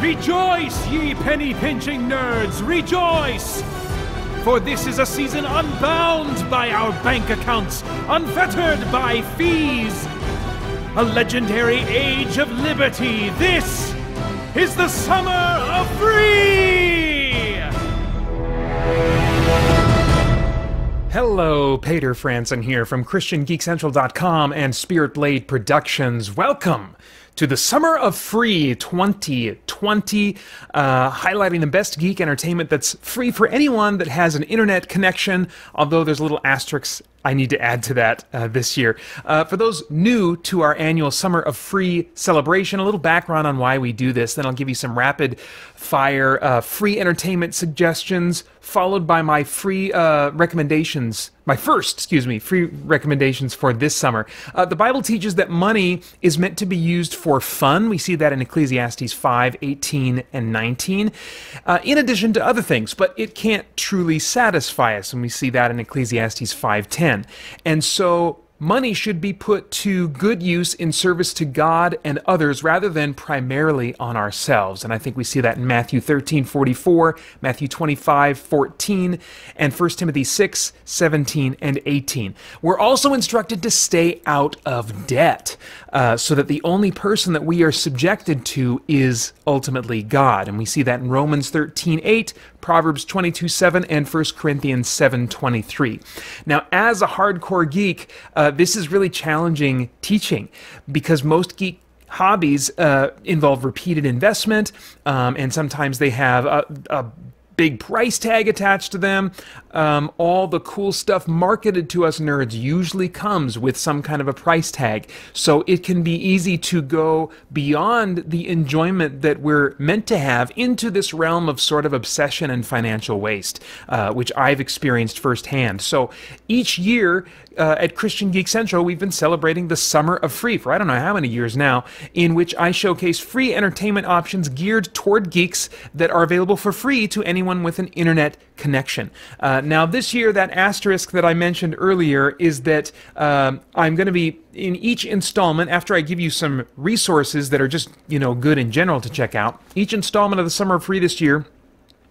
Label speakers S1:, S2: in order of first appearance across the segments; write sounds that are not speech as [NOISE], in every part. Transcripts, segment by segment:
S1: Rejoice, ye penny pinching nerds, rejoice! For this is a season unbound by our bank accounts, unfettered by fees. A legendary age of liberty. This is the summer of free! Hello, Pater Frandsen here from ChristianGeekCentral.com and Spirit Blade Productions. Welcome to the Summer of Free 2020, uh, highlighting the best geek entertainment that's free for anyone that has an internet connection, although there's a little asterisk I need to add to that uh, this year. Uh, for those new to our annual Summer of Free celebration, a little background on why we do this, then I'll give you some rapid fire uh, free entertainment suggestions, followed by my free uh, recommendations, my first, excuse me, free recommendations for this summer. Uh, the Bible teaches that money is meant to be used for fun. We see that in Ecclesiastes 5, 18, and 19, uh, in addition to other things, but it can't truly satisfy us, and we see that in Ecclesiastes 5, 10 can. And so money should be put to good use in service to God and others rather than primarily on ourselves. And I think we see that in Matthew 13, 44, Matthew 25, 14, and 1 Timothy 6, 17, and 18. We're also instructed to stay out of debt uh, so that the only person that we are subjected to is ultimately God. And we see that in Romans 13, 8, Proverbs 22 7 and 1 Corinthians 7 23. Now, as a hardcore geek, uh, this is really challenging teaching because most geek hobbies uh, involve repeated investment, um, and sometimes they have a, a big price tag attached to them. Um, all the cool stuff marketed to us nerds usually comes with some kind of a price tag. So it can be easy to go beyond the enjoyment that we're meant to have into this realm of sort of obsession and financial waste, uh, which I've experienced firsthand. So each year, uh, at Christian Geek Central, we've been celebrating the Summer of Free for I don't know how many years now, in which I showcase free entertainment options geared toward geeks that are available for free to anyone with an internet connection. Uh, now, this year, that asterisk that I mentioned earlier is that um, I'm going to be in each installment, after I give you some resources that are just, you know, good in general to check out, each installment of the Summer of Free this year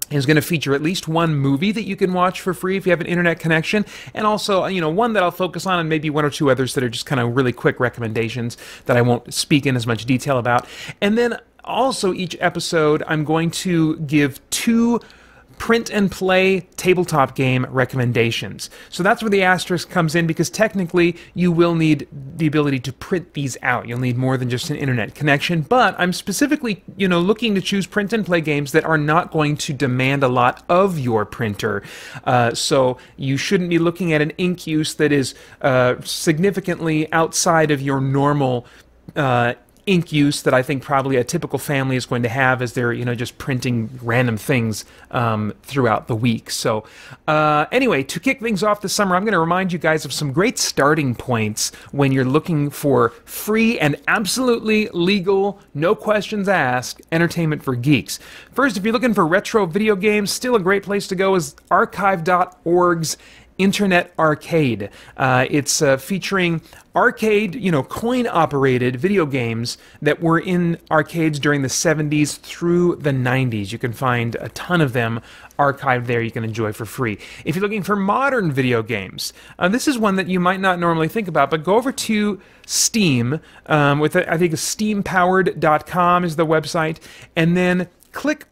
S1: is going to feature at least one movie that you can watch for free if you have an internet connection, and also, you know, one that I'll focus on, and maybe one or two others that are just kind of really quick recommendations that I won't speak in as much detail about. And then also, each episode, I'm going to give two print and play tabletop game recommendations. So that's where the asterisk comes in because technically you will need the ability to print these out. You'll need more than just an internet connection, but I'm specifically, you know, looking to choose print and play games that are not going to demand a lot of your printer. Uh, so you shouldn't be looking at an ink use that is uh, significantly outside of your normal uh, ink use that I think probably a typical family is going to have as they're you know just printing random things um, throughout the week. So uh, anyway, to kick things off this summer, I'm going to remind you guys of some great starting points when you're looking for free and absolutely legal, no questions asked entertainment for geeks. First, if you're looking for retro video games, still a great place to go is archive.org's Internet Arcade. Uh, it's uh, featuring arcade, you know, coin operated video games that were in arcades during the 70s through the 90s. You can find a ton of them archived there you can enjoy for free. If you're looking for modern video games, uh, this is one that you might not normally think about, but go over to Steam um, with, I think, steampowered.com is the website, and then click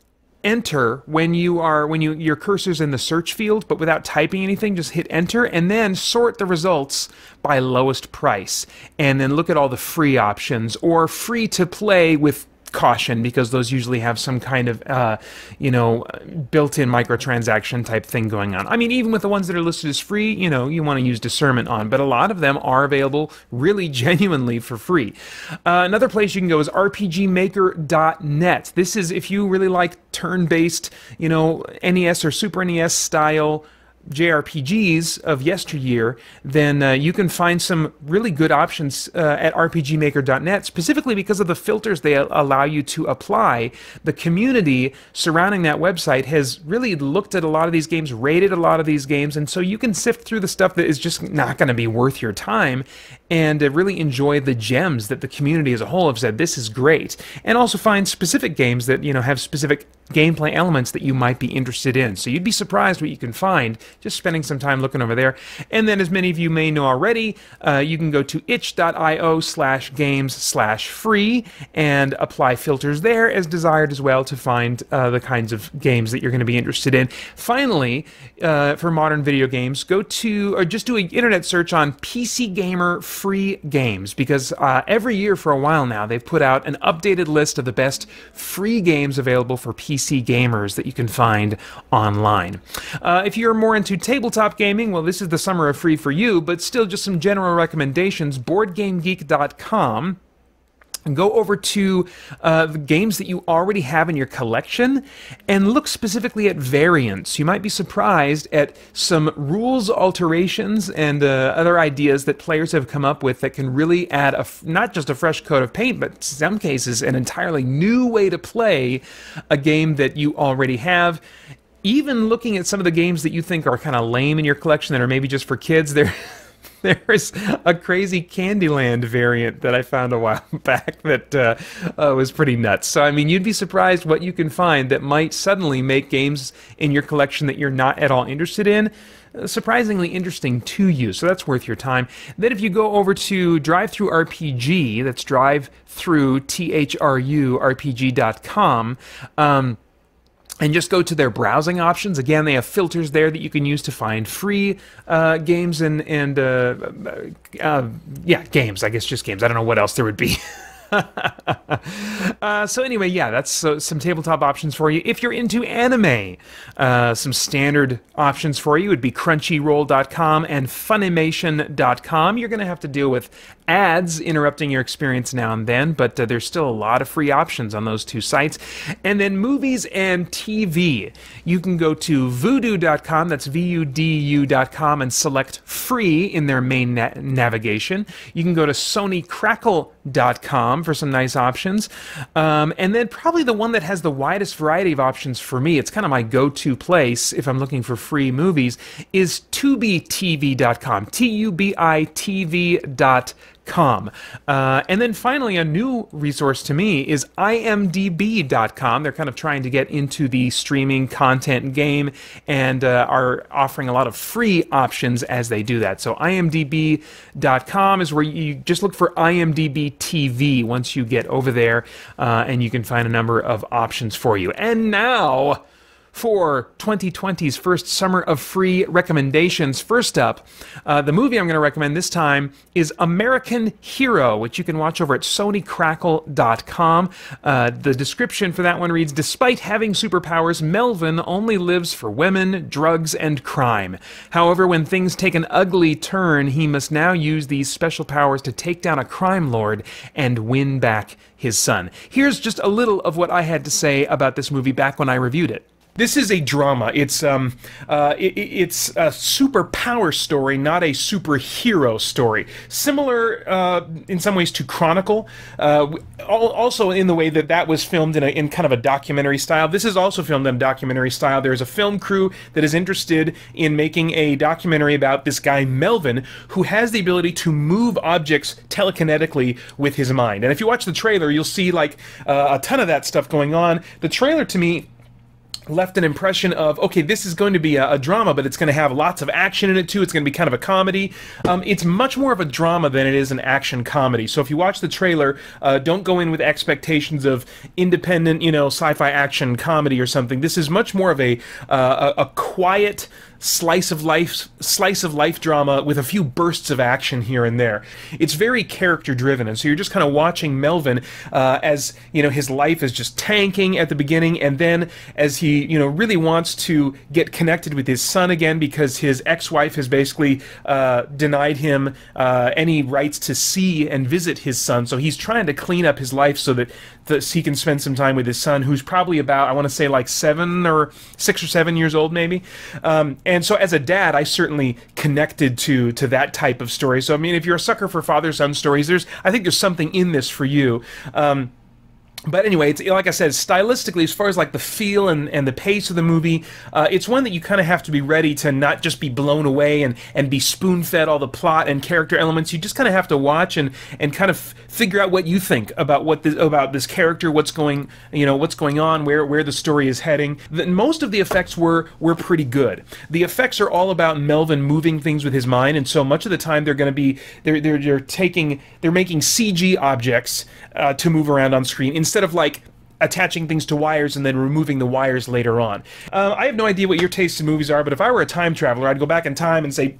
S1: enter when you are when you your cursor's in the search field but without typing anything just hit enter and then sort the results by lowest price. And then look at all the free options or free to play with caution because those usually have some kind of, uh, you know, built-in microtransaction type thing going on. I mean, even with the ones that are listed as free, you know, you want to use discernment on, but a lot of them are available really [LAUGHS] genuinely for free. Uh, another place you can go is rpgmaker.net. This is if you really like turn-based, you know, NES or Super NES style JRPGs of yesteryear, then uh, you can find some really good options uh, at RPGmaker.net, specifically because of the filters they allow you to apply. The community surrounding that website has really looked at a lot of these games, rated a lot of these games, and so you can sift through the stuff that is just not going to be worth your time and really enjoy the gems that the community as a whole have said this is great. And also find specific games that you know have specific gameplay elements that you might be interested in. So you'd be surprised what you can find just spending some time looking over there. And then as many of you may know already uh, you can go to itch.io slash games slash free and apply filters there as desired as well to find uh, the kinds of games that you're going to be interested in. Finally uh, for modern video games go to or just do an internet search on pc gamer free games because uh, every year for a while now they've put out an updated list of the best free games available for PC gamers that you can find online. Uh, if you're more into tabletop gaming, well, this is the summer of free for you, but still just some general recommendations. BoardGameGeek.com go over to uh, the games that you already have in your collection and look specifically at variants. You might be surprised at some rules alterations and uh, other ideas that players have come up with that can really add a f- not just a fresh coat of paint, but in some cases an entirely new way to play a game that you already have even looking at some of the games that you think are kind of lame in your collection that are maybe just for kids, there [LAUGHS] [LAUGHS] there's a crazy Candyland variant that I found a while [LAUGHS] back that uh, uh, was pretty nuts. So, I mean, you'd be surprised what you can find that might suddenly make games in your collection that you're not at all interested in uh, surprisingly interesting to you. So that's worth your time. Then if you go over to Drive Through RPG, that's drive through T H R U RPG.com. Um, and just go to their browsing options. Again, they have filters there that you can use to find free uh, games and and uh, uh, yeah, games. I guess just games. I don't know what else there would be. [LAUGHS] uh, so anyway, yeah, that's uh, some tabletop options for you. If you're into anime, uh, some standard options for you would be Crunchyroll.com and Funimation.com. You're going to have to deal with ads interrupting your experience now and then, but uh, there's still a lot of free options on those two sites. And then movies and TV. You can go to Vudu.com. That's V-U-D-U.com and select free in their main na- navigation. You can go to SonyCrackle.com for some nice options. Um, and then probably the one that has the widest variety of options for me, it's kind of my go to place if I'm looking for free movies, is TubiTV.com. T U B I T V.com. Com. Uh, and then finally, a new resource to me is imdb.com. They're kind of trying to get into the streaming content game and uh, are offering a lot of free options as they do that. So, imdb.com is where you just look for IMDb TV once you get over there, uh, and you can find a number of options for you. And now, for 2020's first summer of free recommendations. First up, uh, the movie I'm going to recommend this time is American Hero, which you can watch over at SonyCrackle.com. Uh, the description for that one reads Despite having superpowers, Melvin only lives for women, drugs, and crime. However, when things take an ugly turn, he must now use these special powers to take down a crime lord and win back his son. Here's just a little of what I had to say about this movie back when I reviewed it. This is a drama. It's um, uh, it, it's a superpower story, not a superhero story. Similar uh, in some ways to Chronicle, uh, also in the way that that was filmed in a in kind of a documentary style. This is also filmed in a documentary style. There's a film crew that is interested in making a documentary about this guy Melvin, who has the ability to move objects telekinetically with his mind. And if you watch the trailer, you'll see like uh, a ton of that stuff going on. The trailer to me left an impression of okay this is going to be a, a, drama but it's going to have lots of action in it too. It's going to be kind of a comedy. Um, it's much more of a drama than it is an action comedy. So if you watch the trailer uh, don't go in with expectations of independent you know sci-fi action comedy or something. This is much more of a uh, a, a quiet slice of life slice of life drama with a few bursts of action here and there. It's very character driven, and so you're just kind of watching Melvin uh, as you know his life is just tanking at the beginning, and then as he you know really wants to get connected with his son again because his ex-wife has basically uh, denied him uh, any rights to see and visit his son, so he's trying to clean up his life so that he can spend some time with his son, who's probably about I want to say like seven or six or seven years old maybe. Um, and and so as a dad, I certainly connected to to that type of story. So I mean, if you're a sucker for father son stories, there's I think there's something in this for you. Um, but anyway, it's like I said, stylistically, as far as like the feel and, and the pace of the movie, uh, it's one that you kind of have to be ready to not just be blown away and, and be spoon fed all the plot and character elements. You just kind of have to watch and, and kind of figure out what you think about what this, about this character, what's going you know what's going on, where where the story is heading. The, most of the effects were were pretty good. The effects are all about Melvin moving things with his mind, and so much of the time they're going to be they're, they're they're taking they're making CG objects uh, to move around on screen instead of like attaching things to wires and then removing the wires later on. Uh, I have no idea what your tastes in movies are, but if I were a time traveler, I'd go back in time and say,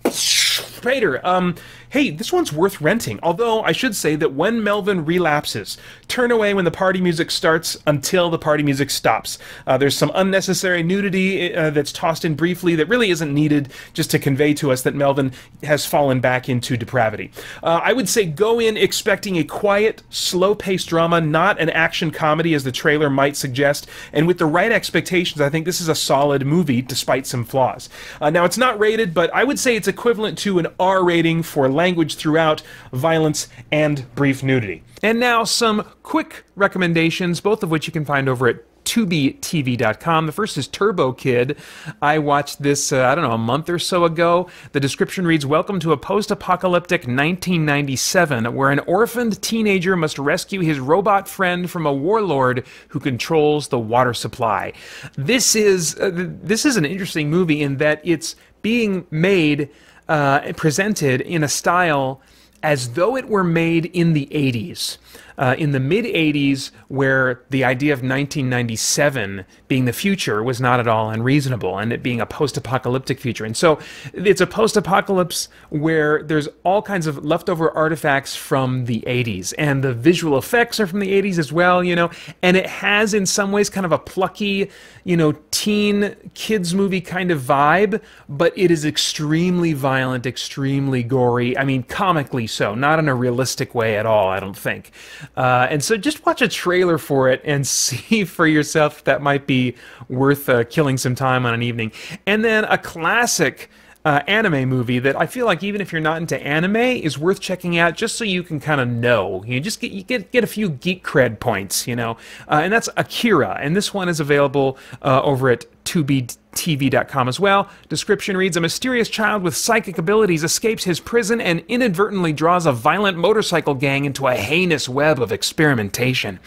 S1: Pater, um, hey, this one's worth renting. Although I should say that when Melvin relapses, turn away when the party music starts until the party music stops. Uh, there's some unnecessary nudity uh, that's tossed in briefly that really isn't needed just to convey to us that Melvin has fallen back into depravity. Uh, I would say go in expecting a quiet, slow paced drama, not an action comedy as the trailer might suggest. And with the right expectations, I think this is a solid movie despite some flaws. Uh, now, it's not rated, but I would say it's equivalent to an R rating for language throughout, violence, and brief nudity. And now some quick recommendations, both of which you can find over at TubiTV.com. The first is Turbo Kid. I watched this, uh, I don't know, a month or so ago. The description reads Welcome to a post apocalyptic 1997 where an orphaned teenager must rescue his robot friend from a warlord who controls the water supply. This is, uh, this is an interesting movie in that it's being made uh, presented in a style as though it were made in the 80s uh, in the mid 80s, where the idea of 1997 being the future was not at all unreasonable, and it being a post apocalyptic future. And so it's a post apocalypse where there's all kinds of leftover artifacts from the 80s, and the visual effects are from the 80s as well, you know, and it has in some ways kind of a plucky, you know, teen kids movie kind of vibe, but it is extremely violent, extremely gory. I mean, comically so, not in a realistic way at all, I don't think. Uh, and so just watch a trailer for it and [LAUGHS] see for yourself that might be worth uh, killing some time on an evening. And then a classic. Uh, anime movie that I feel like even if you're not into anime is worth checking out just so you can kind of know. You just get you get get a few geek cred points, you know. Uh, and that's Akira, and this one is available uh, over at Tubi TV.com as well. Description reads A mysterious child with psychic abilities escapes his prison and inadvertently draws a violent motorcycle gang into a heinous web of experimentation.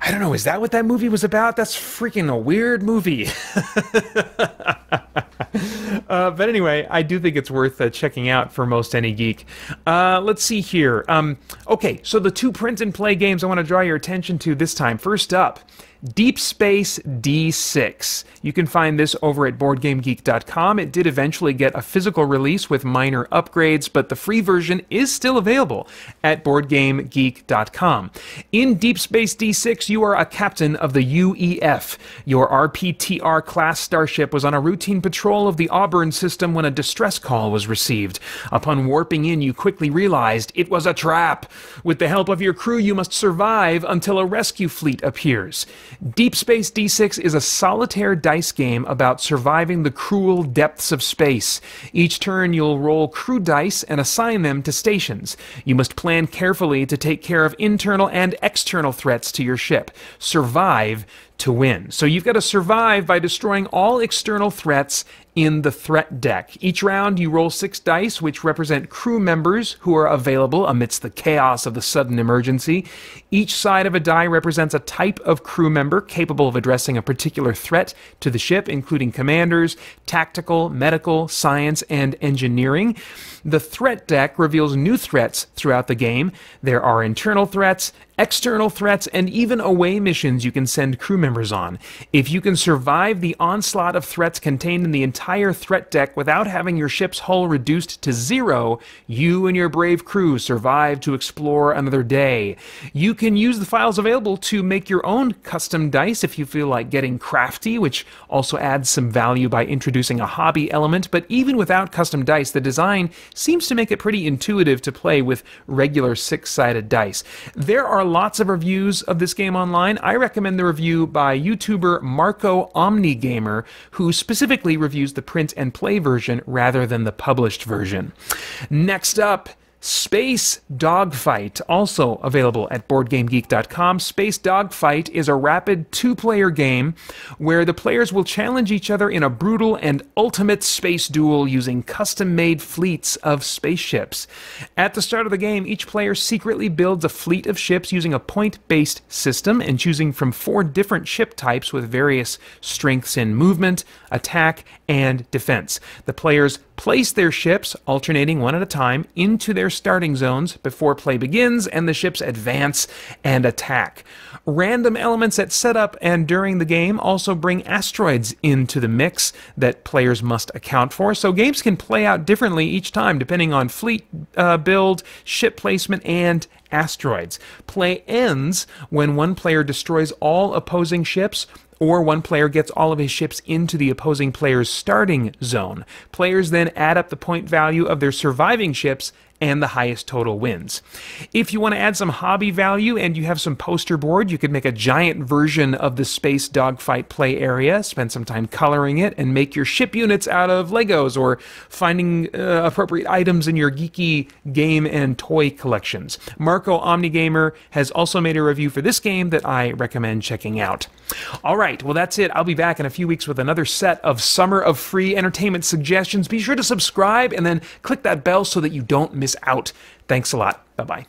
S1: I don't know, is that what that movie was about? That's freaking a weird movie. [LAUGHS] [LAUGHS] uh, but anyway, I do think it's worth uh, checking out for most any geek. Uh, let's see here. Um, okay, so the two print and play games I want to draw your attention to this time. First up, Deep Space D6. You can find this over at BoardGameGeek.com. It did eventually get a physical release with minor upgrades, but the free version is still available at BoardGameGeek.com. In Deep Space D6, you are a captain of the UEF. Your RPTR class starship was on a routine patrol of the Auburn system when a distress call was received. Upon warping in, you quickly realized it was a trap. With the help of your crew, you must survive until a rescue fleet appears. Deep Space D6 is a solitaire dice game about surviving the cruel depths of space. Each turn, you'll roll crew dice and assign them to stations. You must plan carefully to take care of internal and external threats to your ship. Survive to win. So you've got to survive by destroying all external threats in the threat deck. Each round, you roll six dice, which represent crew members who are available amidst the chaos of the sudden emergency. Each side of a die represents a type of crew member capable of addressing a particular threat to the ship, including commanders, tactical, medical, science, and engineering. The threat deck reveals new threats throughout the game. There are internal threats, external threats, and even away missions you can send crew members on. If you can survive the onslaught of threats contained in the entire threat deck without having your ship's hull reduced to zero, you and your brave crew survive to explore another day. You can use the files available to make your own custom dice if you feel like getting crafty, which also adds some value by introducing a hobby element, but even without custom dice, the design seems to make it pretty intuitive to play with regular six sided dice. There are lots of reviews of this game online, I recommend the review by YouTuber Marco Omnigamer, who specifically reviews the print and play version rather than the published version. Next up, Space Dogfight, also available at BoardGameGeek.com. Space Dogfight is a rapid two player game where the players will challenge each other in a brutal and ultimate space duel using custom made fleets of spaceships. At the start of the game, each player secretly builds a fleet of ships using a point based system and choosing from four different ship types with various strengths in movement, attack, and defense. The players place their ships, alternating one at a time, into their starting zones before play begins and the ships advance and attack. Random elements at setup and during the game also bring asteroids into the mix that players must account for, so games can play out differently each time depending on fleet uh, build, ship placement, and asteroids. Play ends when one player destroys all opposing ships or one player gets all of his ships into the opposing player's starting zone. Players then add up the point value of their surviving ships and the highest total wins. If you want to add some hobby value and you have some poster board, you could make a giant version of the space dogfight play area, spend some time coloring it, and make your ship units out of Legos or finding uh, appropriate items in your geeky game and toy collections. Marco Omnigamer has also made a review for this game that I recommend checking out. All right, well, that's it. I'll be back in a few weeks with another set of Summer of Free entertainment suggestions. Be sure to subscribe and then click that bell so that you don't miss out. Thanks a lot. Bye bye.